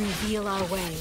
Reveal our way.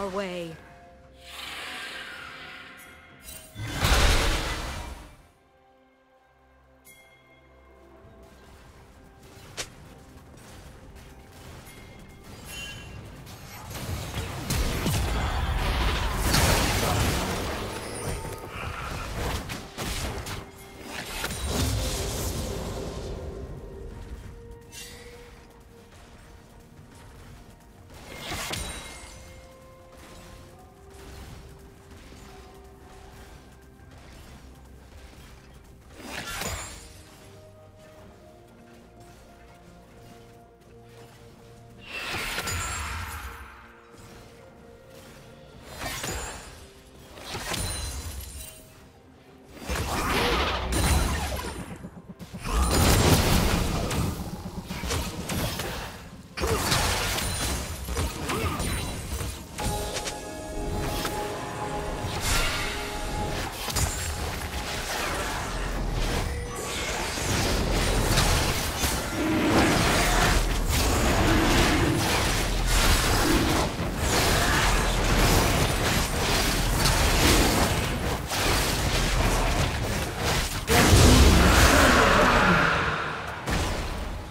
Our way.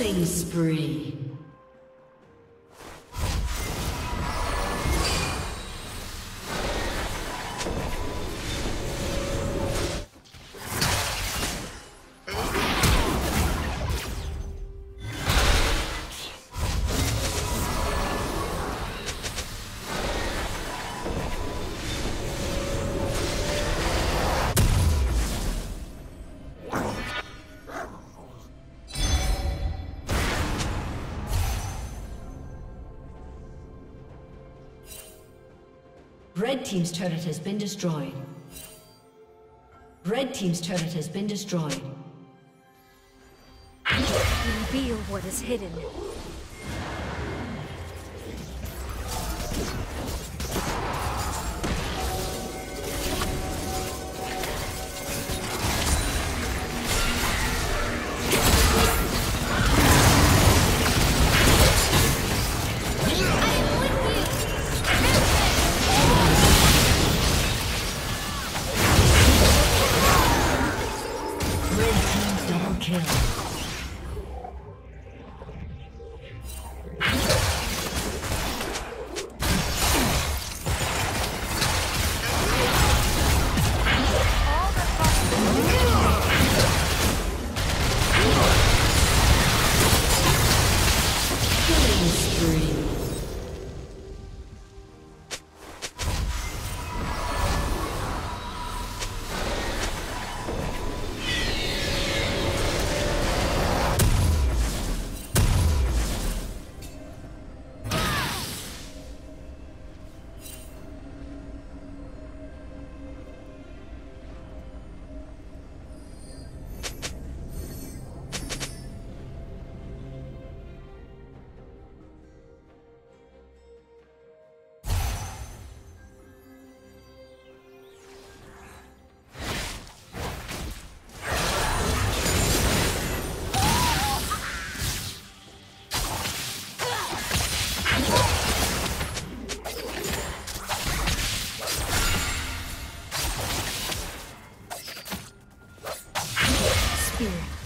Killing spree. Team's turret has been destroyed. Red Team's turret has been destroyed. Reveal what is hidden.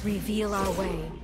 Reveal our way.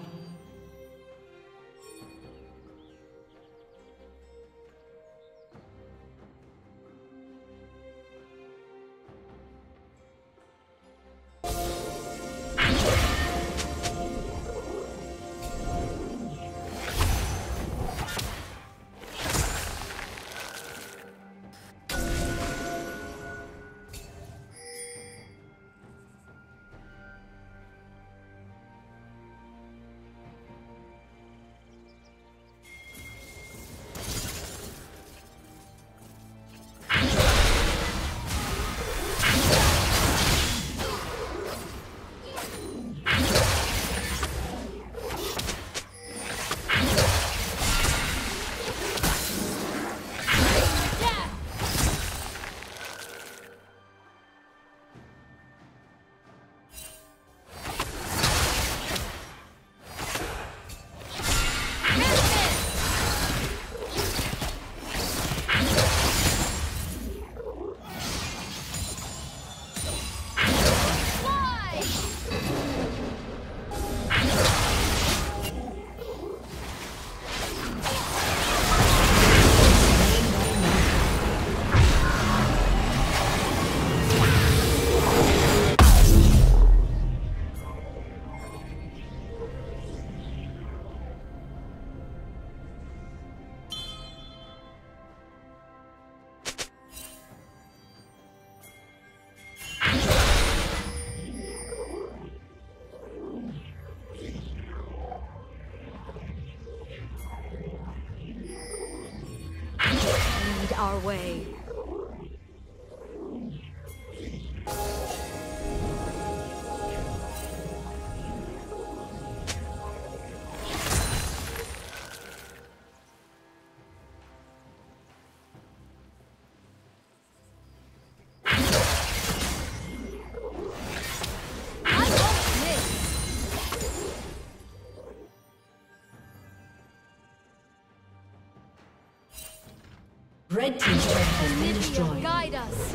Red team's turret has been destroyed. guide us.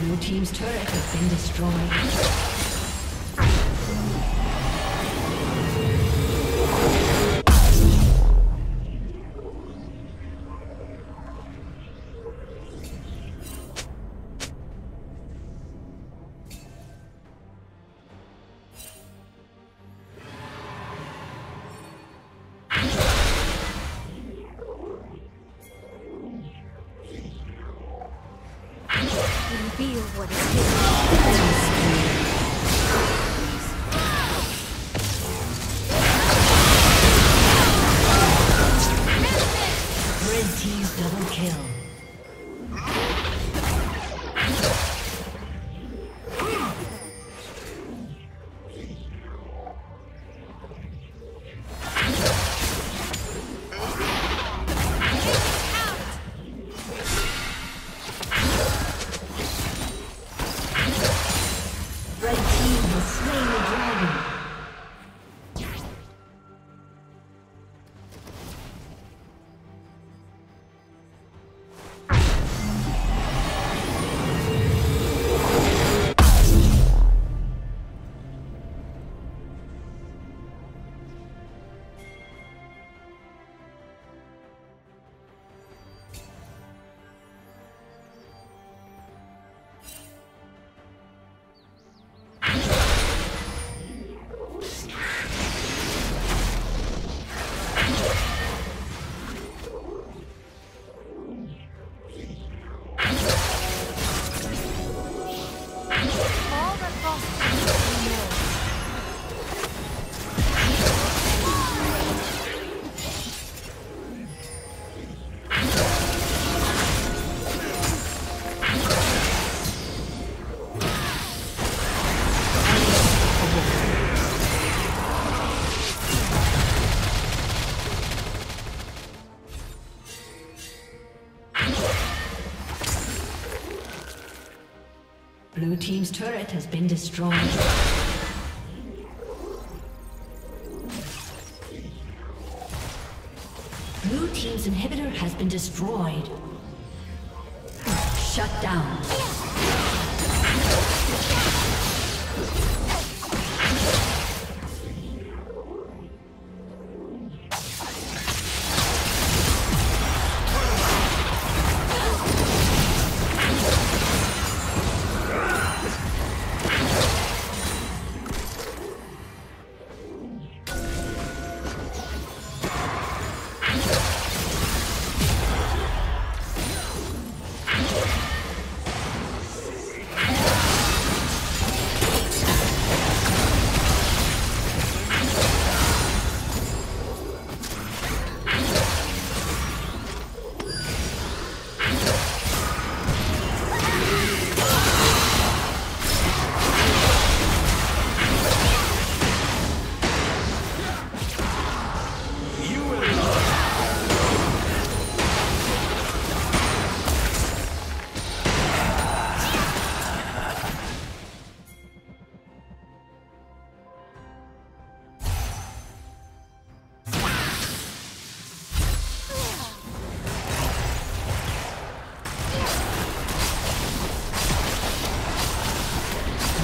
Blue team's turret has been destroyed. What is been destroyed. Blue Team's inhibitor has been destroyed. Shut down.